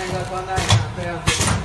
换一个装袋一下，这样子。